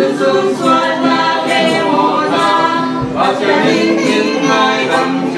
Ôi vai mình, ngài đắm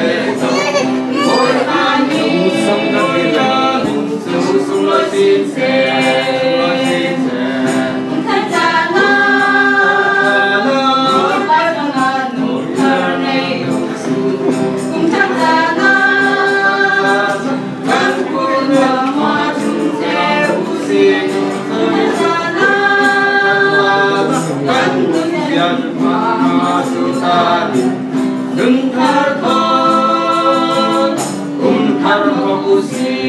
mình, dù sung nói xin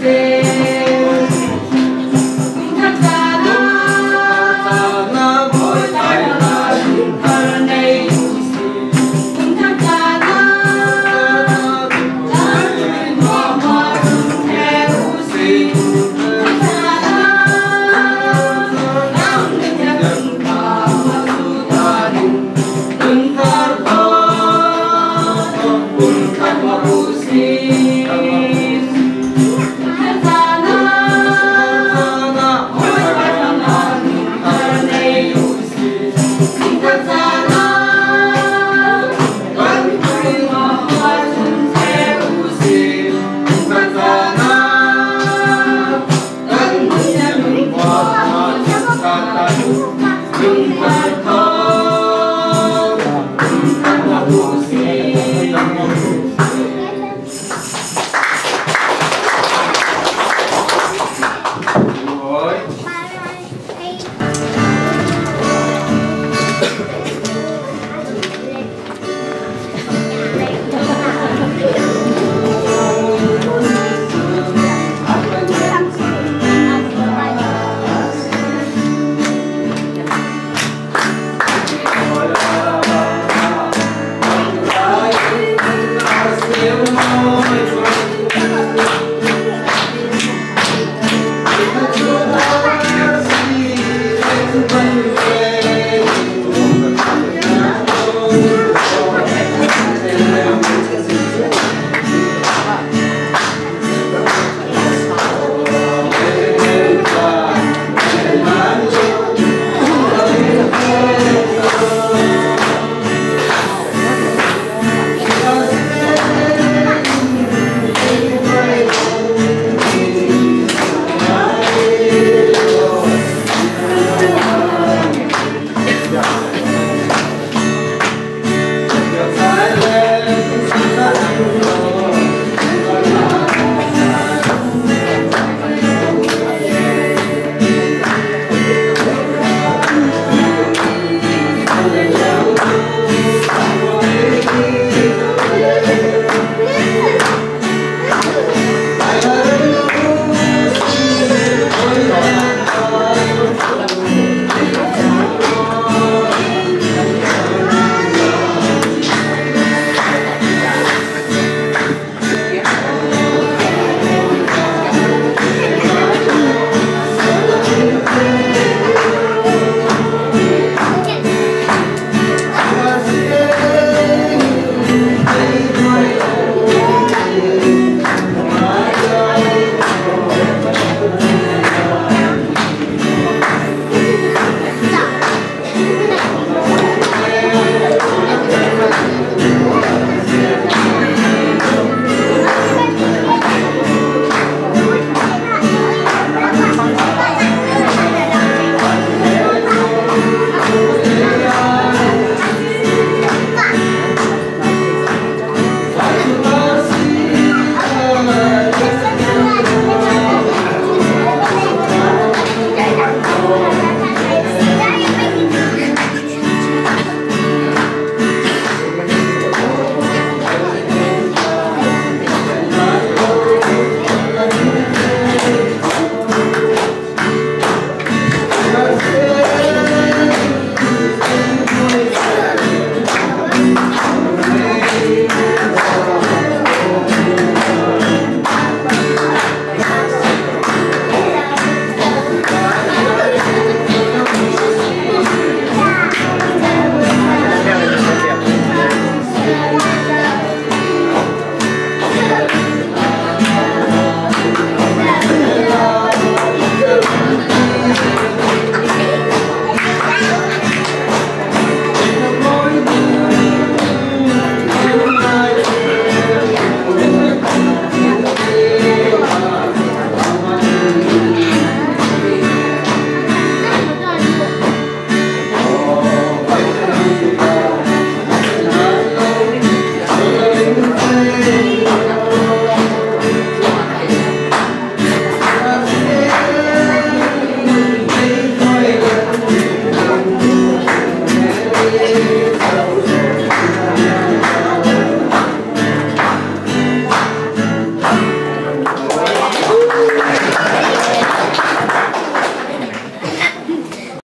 say